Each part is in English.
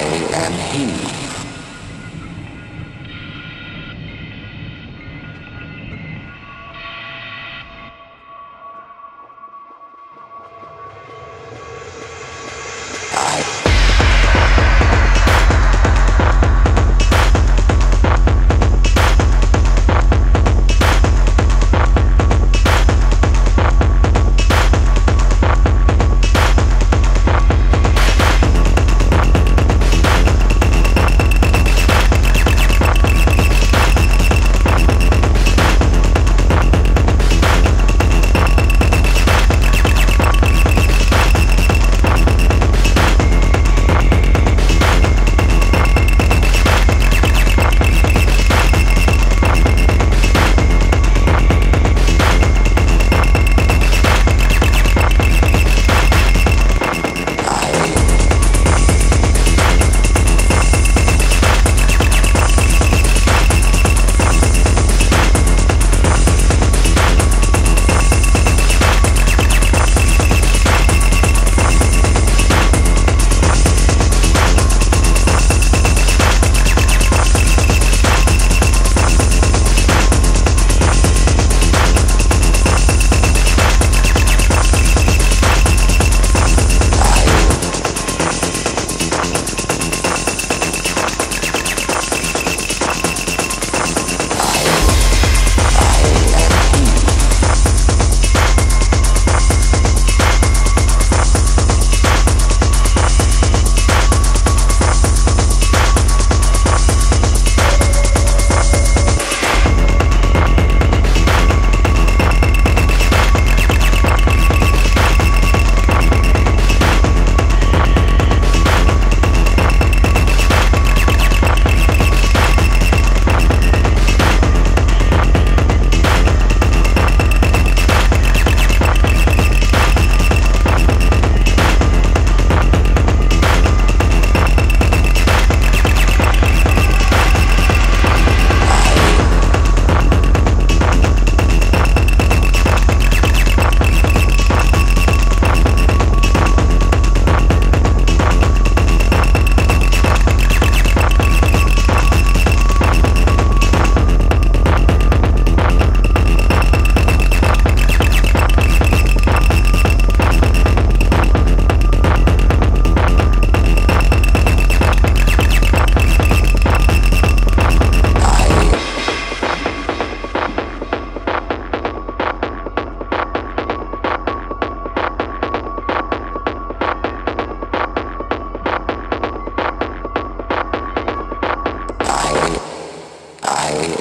I am He.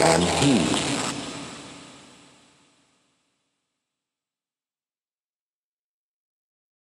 and he